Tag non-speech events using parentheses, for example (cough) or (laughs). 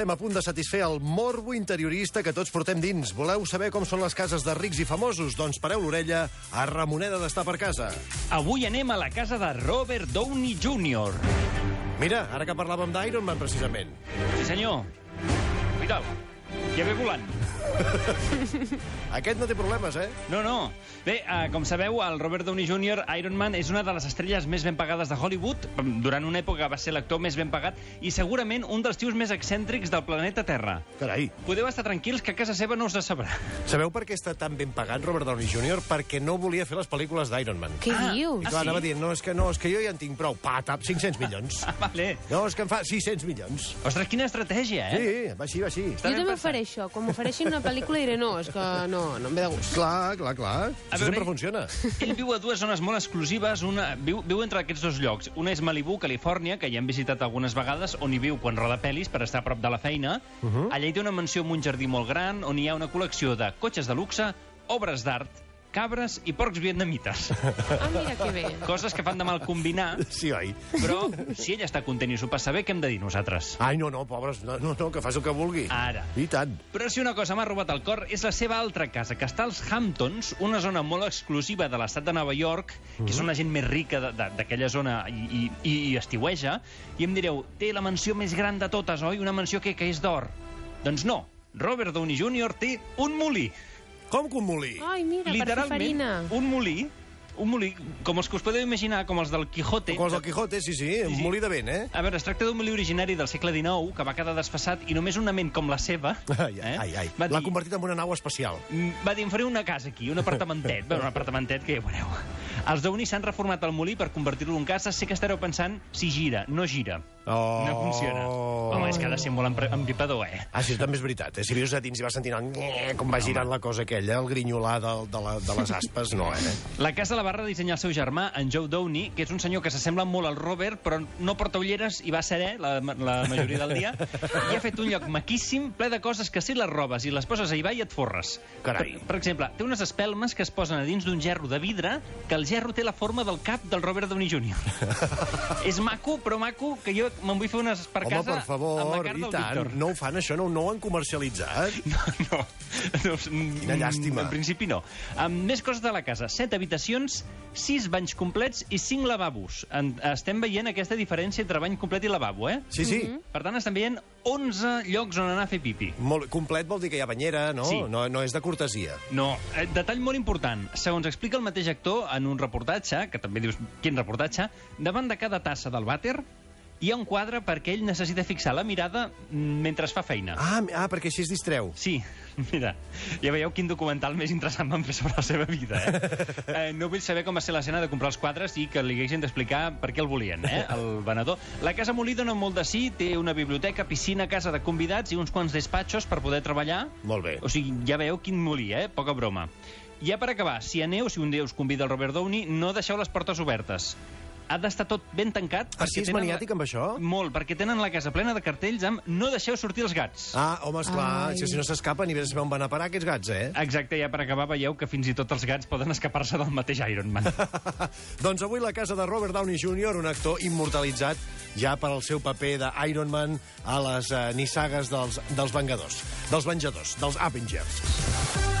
estem a punt de satisfer el morbo interiorista que tots portem dins. Voleu saber com són les cases de rics i famosos? Doncs pareu l'orella a Ramoneda d'estar per casa. Avui anem a la casa de Robert Downey Jr. Mira, ara que parlàvem d'Iron Man, precisament. Sí, senyor. Mira'l, ja ve volant. (laughs) Aquest no té problemes, eh? No, no. Bé, uh, com sabeu, el Robert Downey Jr., Iron Man, és una de les estrelles més ben pagades de Hollywood. Durant una època va ser l'actor més ben pagat i segurament un dels tios més excèntrics del planeta Terra. Carai. Podeu estar tranquils que a casa seva no us decebrà. (laughs) Sabeu per què està tan ben pagat Robert Downey Jr.? Perquè no volia fer les pel·lícules d'Iron Man. Què Ah, dius? I clar, sí? anava dient, no, és que no, és que jo ja en tinc prou. Pa, tap, 500 milions. Ah, (laughs) vale. No, és que em fa 600 milions. Ostres, quina estratègia, eh? Sí, va així, va així. Està Jo també ho faré, això. Com m'ofereixin una pel·lícula diré no, és que no, no em ve de gust. Clar, clar, clar. A Això veure, sempre ell- funciona. Ell viu a dues zones molt exclusives. Una, viu, viu entre aquests dos llocs. Una és Malibu, Califòrnia, que ja hem visitat algunes vegades, on hi viu quan roda pel·lis per estar a prop de la feina. Uh -huh. Allà hi té una mansió amb un jardí molt gran, on hi ha una col·lecció de cotxes de luxe, obres d'art, cabres i porcs vietnamites. Ah, mira que bé. Coses que fan de mal combinar, Sí, oi? però si ell està content i s'ho passa bé, què hem de dir nosaltres? Ai, no, no, pobres, no, no, no que fas el que vulgui. Ara. I tant. Però si una cosa m'ha robat el cor és la seva altra casa, que està als Hamptons, una zona molt exclusiva de l'estat de Nova York, que és una gent més rica de- de- d'aquella zona i, i, i estiueja, i em direu, té la mansió més gran de totes, oi? Una mansió que, que és d'or. Doncs no, Robert Downey Jr. té un molí. Com que un molí? Ai, mira, per fer Literalment, farina. un molí, un molí, com els que us podeu imaginar, com els del Quijote. Com els del Quijote, sí, sí, un sí. molí de vent, eh? A veure, es tracta d'un molí originari del segle XIX que va quedar desfassat i només una ment com la seva Ai, (laughs) ai, ai, ai. Eh? L'ha dir, convertit en una nau espacial. Mm, va dir, em faré una casa aquí, un apartamentet. (laughs) Bé, un apartamentet que ja veureu. Els Downey s'han reformat el molí per convertir-lo en casa. Sé que estareu pensant si gira. No gira. Oh. No funciona. Home, és que ha de ser molt empipador, eh? Ah, sí, també és veritat. Eh? Si vius a dins i vas sentint el... com va girant la cosa aquella, el grinyolar de, de, la, de les aspes, no, eh? La casa la va redissenyar el seu germà, en Joe Downey, que és un senyor que s'assembla molt al Robert, però no porta ulleres i va serè la, la majoria del dia. I ha fet un lloc maquíssim, ple de coses que si les robes i les poses a Ibai et forres. Carai. Per, per exemple, té unes espelmes que es posen a dins d'un gerro de vidre, que el gerro té la forma del cap del Robert Downey Jr. (laughs) és maco, però maco, que jo me'n vull fer unes per Home, casa per amb la favor, cara i del tant. Víctor. No ho fan, això, no, no ho han comercialitzat. (laughs) No, no. no Quina llàstima. En principi no. Amb més coses de la casa. Set habitacions, sis banys complets i cinc lavabos. En, estem veient aquesta diferència entre bany complet i lavabo, eh? Sí, sí. Per tant, estem veient 11 llocs on anar a fer pipi. Molt, complet vol dir que hi ha banyera, no? Sí. No, no és de cortesia. No, eh, detall molt important. Segons explica el mateix actor en un reportatge, que també dius quin reportatge, davant de cada tassa del vàter hi ha un quadre perquè ell necessita fixar la mirada mentre es fa feina. Ah, ah, perquè així es distreu. Sí, (laughs) mira, ja veieu quin documental més interessant van fer sobre la seva vida, eh? (laughs) eh no vull saber com va ser l'escena de comprar els quadres i que li haguessin d'explicar per què el volien, eh, el venedor. La Casa Molí dona molt de sí, té una biblioteca, piscina, casa de convidats i uns quants despatxos per poder treballar. Molt bé. O sigui, ja veieu quin molí, eh? Poca broma. Ja per acabar, si aneu, si un dia us convida el Robert Downey, no deixeu les portes obertes. Ha d'estar tot ben tancat. Ah, sí, és tenen maniàtic amb això? Molt, perquè tenen la casa plena de cartells amb no deixeu sortir els gats. Ah, home, esclar, Ai. si, si no s'escapen i vés a saber on van a parar aquests gats, eh? Exacte, ja per acabar veieu que fins i tot els gats poden escapar-se del mateix Iron Man. (laughs) doncs avui la casa de Robert Downey Jr., un actor immortalitzat ja per al seu paper d'Iron Man a les eh, nissagues dels, dels Vengadors, dels Venjadors, dels Avengers.